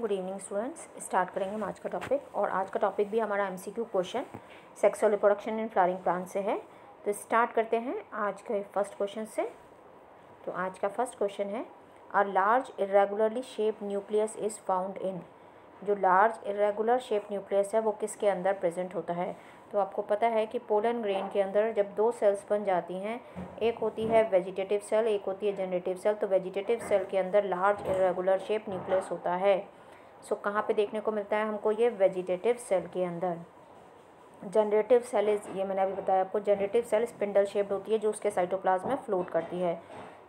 Good evening students start करेंगे हम आज का टॉपिक और आज का टॉपिक भी हमारा MCQ question sexual reproduction in flowering plant से है। तो स्टार्ट करते हैं आज के फ़र्स्ट क्वेश्चन से। तो आज का फ़र्स्ट क्वेश्चन है are large irregularly shape nucleus is found in जो लार्ज इरेगुलर शेप न्यूक्लियस है, वो किसके अंदर प्रेजेंट होता है? तो आपको पता है कि पोलन ग्रेन के अंदर जब दो सेल्स बन जाती हैं, एक होती है वेजिटेटिव सेल एक होती है जनरेटिव सेल तो वेजिटेटिव सेल के अंदर लार्ज इरेगुलर शेप न्यूक्लियस होता है। सो so, कहाँ पे देखने को मिलता है हमको ये वेजिटेटिव सेल के अंदर। जनरेटिव सेल इज़ ये मैंने अभी बताया आपको जनरेटिव सेल स्पिंडल शेप्ड होती है जो उसके साइटोप्लाज्म में फ्लोट करती है।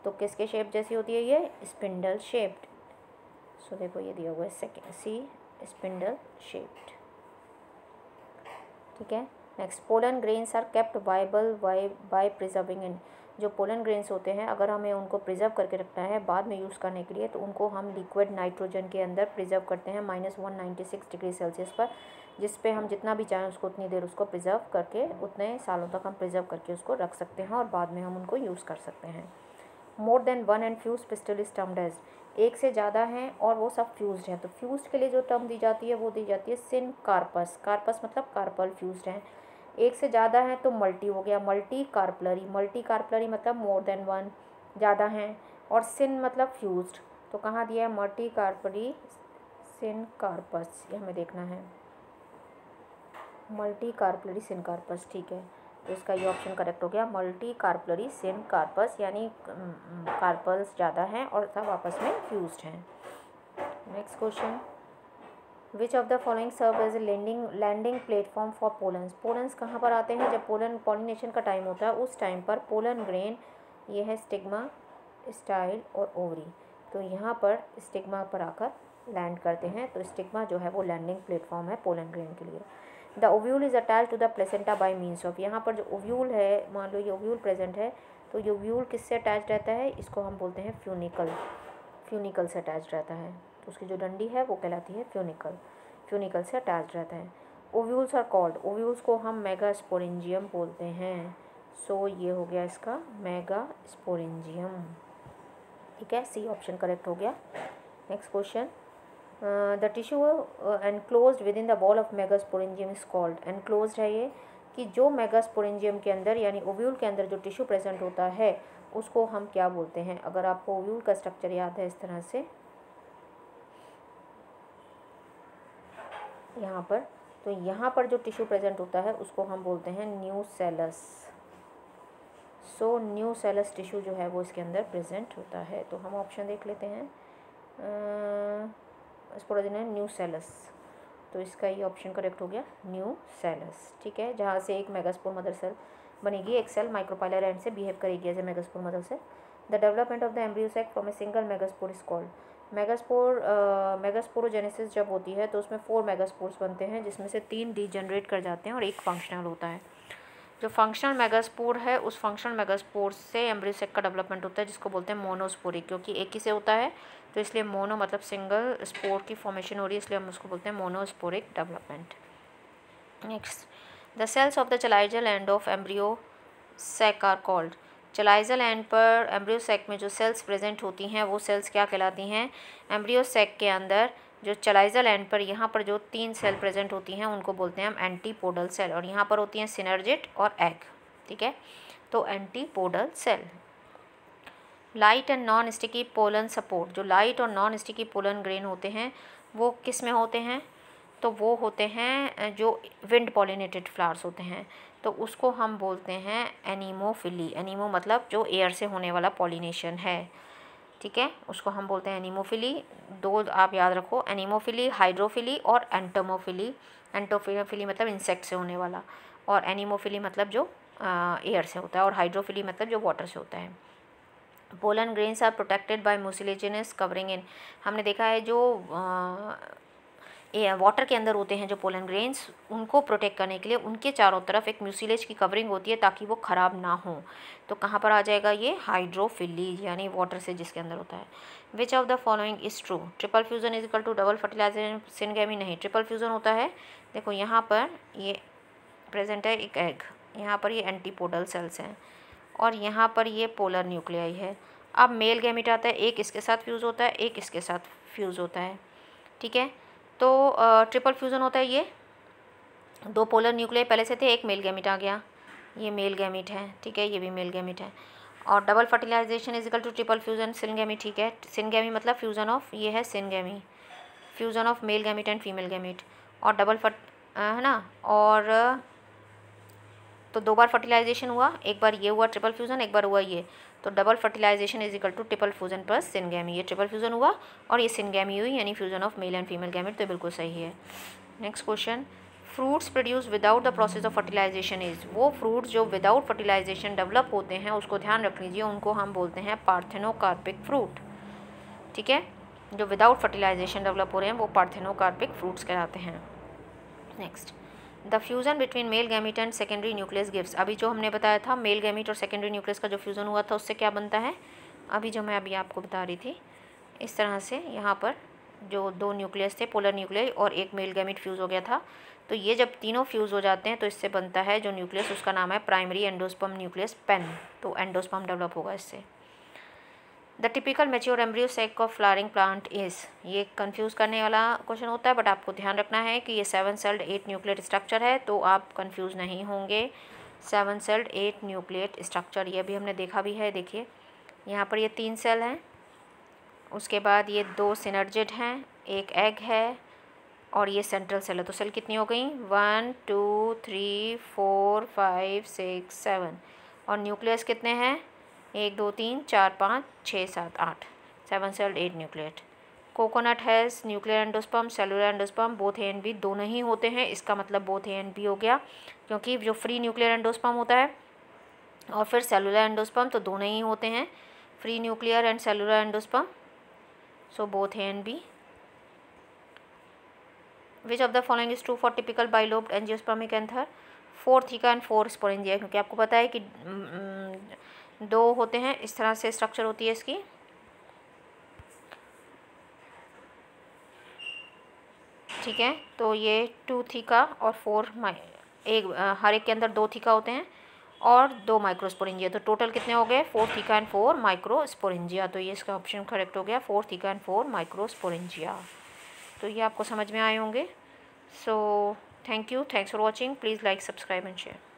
तो किसके शेप जैसी होती है ये? स्पिंडल शेप्ड सो देखो ये दिया हुआ है सेकेंड सी स्पिंडल शेप्ड ठीक है? Next pollen grains are kept viable why by preserving in जो पोलन ग्रेन्स होते हैं, अगर हमें उनको प्रिजर्व करके रखना है बाद में यूज़ करने के लिए तो उनको हम लिक्विड नाइट्रोजन के अंदर प्रिजर्व करते हैं minus one ninety six degree Celsius पर जिस पे हम जितना भी चाहें उसको उतनी देर उसको प्रिजर्व करके, उतने सालों तक हम प्रिजर्व करके उसको रख सकते हैं और बाद में हम उनको यूज़ कर सकते हैं। More than one and fuse pistil is as एक से ज़्यादा हैं और वो सब फ्यूज्ड हैं। तो फ्यूज्ड के लिए जो टर्म दी जाती है, वो दी जाती है सिन कार्पस कार्पस मतलब कार्पल फ्यूज्ड हैं। एक से ज़्यादा है तो मल्टी हो गया मल्टी कार्पलरी मल्टी कार्पलरी मतलब मोर देन वन ज़्यादा हैं और सिन मतलब फ्यूज्ड तो कहाँ दिया है? मल्टी कार्पली सिन कार्पस ये हमें देखना है। मल्टी कार्पलरी सिन कार्पस ठीक है। तो इसका ये ऑप्शन करेक्ट हो गया। मल्टी कार्पलरी सिन कार्पस यानी कार्पल्स ज़्यादा हैं और सब आपस में फ्यूज्ड हैं। Next question which of the following serve as a landing landing platform for pollens pollens कहाँ पर आते हैं? जब पोलन पॉलिनेशन का टाइम होता है, उस टाइम पर पोलन ग्रेन ये है स्टिग्मा स्टाइल और ओवरी तो यहाँ पर स्टिग्मा पर आकर लैंड करते हैं। तो स्टिग्मा जो है वो लैंडिंग प्लेटफॉर्म है पोलन ग्रेन के लिए। The ovule is attach to the placenta by means of यहाँ पर जो ओव्यूल है, मान लो ये ओव्यूल प्रेजेंट है तो ये ओव्यूल किससे अटैच रहता है? इसको हम बोलते हैं फ्यूनिकल फ्यूनिकल से अटैच रहता है। तो उसकी जो डंडी है वो कहलाती है फ्यूनिकल फ्यूनिकल से अटैच रहता है। ओव्यूल्स आर कॉल्ड ओव्यूल्स को हम मेगा स्पोरेंजियम बोलते हैं। सो so, ये हो गया इसका मेगा स्पोरेंजियम ठीक है? सी ऑप्शन करेक्ट हो गया। Next question the tissue enclose within the ball of megasporangium is called enclose है ये कि जो मेगा स्पोरेंजियम के अंदर यानी ओव्यूल के अंदर जो टिश्यू प्रेजेंट होता है उसको हम क्या बोलते हैं? अगर आपको ओव्यूल का स्ट्रक्चर याद है इस तरह से यहाँ पर। तो यहाँ पर जो टिश्यू प्रेजेंट होता है, उसको हम बोलते हैं nucellus so nucellus tissue जो है, वो इसके अंदर प्रेजेंट होता है। तो हम ऑप्शन देख लेते हैं। स्पोरोजन न्यू सेलस तो इसका ये ऑप्शन करेक्ट हो गया न्यू सेलस ठीक है? जहाँ से एक मेगास्पोर मदर सेल बनेगी एक सेल माइक्रोपाइलर एंड से बिहेव करेगी as a megaspore mother cell the development of the embryo sac from a single megaspore is called megaspore megasporogenesis जब होती है तो उसमें फोर मेगास्पोर्स बनते हैं, जिसमें से तीन डीजनरेट कर जाते हैं और एक फंक्शनल होता है। जो फंक्शनल मेगास्पोर है, उस फंक्शनल मेगास्पोर से एम्ब्रियोसेक का डेवलपमेंट होता है, जिसको बोलते हैं मोनोस्पोरिक क्योंकि एक ही से होता है तो इसलिए मोनो मतलब सिंगल स्पोर की फॉर्मेशन हो रही है, इसलिए हम उसको बोलते हैं monosporic development next the cells of the chalazal end of embryo sac are called chalazal end पर एम्ब्रियो सेक में जो सेल्स प्रेजेंट होती हैं, वो सेल्स क्या कहलाती हैं? एम्ब्रियो सेक के अंदर जो चलाइजल एंड पर यहाँ पर जो तीन सेल प्रेजेंट होती हैं, उनको बोलते हैं हम एंटीपोडल सेल और यहाँ पर होती हैं सिनर्जिट और एग, ठीक है? तो antipodal cell. Light and non sticky pollen support, जो लाइट और नॉन स्टिकी पोलन ग्रेन होते हैं, वो किसमें होते हैं? तो वो होते हैं जो विंड पॉलिनेटेड फ्लावर्स होते हैं। तो उसको हम बोलते हैं एनीमोफिली एनीमो मतलब जो एयर से होने वाला पॉलिनेशन है। ठीक है? उसको हम बोलते हैं एनीमोफिली दो आप याद रखो एनीमोफिली हाइड्रोफिली और एंटोमोफिली एंटोफिली मतलब इंसेक्ट से होने वाला और एनीमोफिली मतलब जो एयर से होता है और हाइड्रोफिली मतलब जो वाटर से होता है। Pollen grains are protected by mucilaginous covering in हमने देखा है जो वाटर के अंदर होते हैं जो पोलन ग्रेन्स उनको प्रोटेक्ट करने के लिए उनके चारों तरफ़ एक म्यूसिलेज की कवरिंग होती है ताकि वो ख़राब ना हो। तो कहाँ पर आ जाएगा ये? हाइड्रोफिली यानी वाटर से जिसके अंदर होता है। Which of the following is true triple fusion is equal to double fertilization syngamy नहीं। ट्रिपल फ्यूज़न होता है। देखो, यहाँ पर ये प्रेजेंट है एक एग यहाँ पर ये एंटीपोडल सेल्स हैं। और यहाँ पर ये पोलर न्यूक्लियाई है। अब मेल गैमिट आता है। एक इसके साथ फ्यूज़ होता है, एक इसके साथ फ्यूज़ होता है। ठीक है? तो ट्रिपल फ्यूज़न होता है ये। दो पोलर न्यूक्लियर पहले से थे, एक मेल गैमिट आ गया। ये मेल गैमिट है, ठीक है, ये भी मेल गैमिट है। और double fertilization is equal to triple fusion syngamy ठीक है। सिनगेमी मतलब फ्यूज़न ऑफ़ ये है syngamy fusion of male gamete and female gamete और डबल फर्ट है ना? और तो दो बार फर्टिलाइजेशन हुआ, एक बार ये हुआ ट्रिपल फ्यूज़न एक बार हुआ ये। तो double fertilization is equal to triple fusion plus syngamy ये ट्रिपल फ्यूज़न हुआ और ये सिनगैमी हुई, यानी fusion of male and female gamete तो बिल्कुल सही है। Next question fruits produce without the process of fertilization is वो फ्रूट्स जो विदाउट फर्टिलाइजेशन डेवलप होते हैं, उसको ध्यान रख लीजिए उनको हम बोलते हैं पार्थेनोकार्पिक फ्रूट ठीक है? जो विदाउट फर्टिलाइजेशन डेवलप हो रहे हैं, वो पार्थेनोकार्पिक फ्रूट्स कहलाते हैं। Next the fusion between male gamete and secondary nucleus gifts. अभी जो हमने बताया था, मेल गैमिट और सेकेंडरी न्यूक्लियस का जो फ्यूज़न हुआ था, उससे क्या बनता है? अभी जो मैं अभी आपको बता रही थी, इस तरह से यहाँ पर जो दो न्यूक्लियस थे, पोलर न्यूक्लियस और एक मेल गैमिट फ्यूज़ हो गया था। तो ये जब तीनों फ्यूज़ हो जाते हैं तो इससे बनता है जो न्यूक्लियस, उसका नाम है प्राइमरी एंडोस्पम न्यूक्लियस पेन। तो एंडोस्पम डेवलप होगा इससे। The typical mature embryo sac of flowering plant is ये कंफ्यूज करने वाला क्वेश्चन होता है बट आपको ध्यान रखना है कि ये seven celled eight nuclear structure है तो आप कंफ्यूज नहीं होंगे। Seven celled eight nuclear structure ये भी हमने देखा भी है, देखिए। यहाँ पर ये तीन सेल हैं, उसके बाद ये दो सिनर्जिड हैं, एक एग है, और ये सेंट्रल सेल है। तो सेल कितनी हो गई? One two three four five six seven और न्यूक्लियस कितने हैं? एक, दो, तीन, चार, पाँच, छः, सात, आठ। Seven celled eight nucleate coconut has nuclear endosperm cellular endosperm both A and B दोनों ही होते हैं। इसका मतलब बोथ ए एंड बी हो गया, क्योंकि जो फ्री न्यूक्लियर एंडोस्पम होता है, और फिर सेलुलर एंडोस्पम तो दोनों ही होते हैं। Free nuclear and cellular endosperm so both A and B which of the following is true for typical bilobed angiospermic anther four theca and four sporangia क्योंकि आपको पता है कि दो होते हैं, इस तरह से स्ट्रक्चर होती है इसकी। ठीक है तो ये टू थीका और फोर एक हर एक के अंदर दो थीका होते हैं और दो माइक्रोस्पोरेंजिया तो टोटल कितने हो गए? Four theca and four microsporangia तो ये इसका ऑप्शन करेक्ट हो गया। Four theca and four microsporangia तो ये आपको समझ में आए होंगे। So thank you thanks for watching please like subscribe and share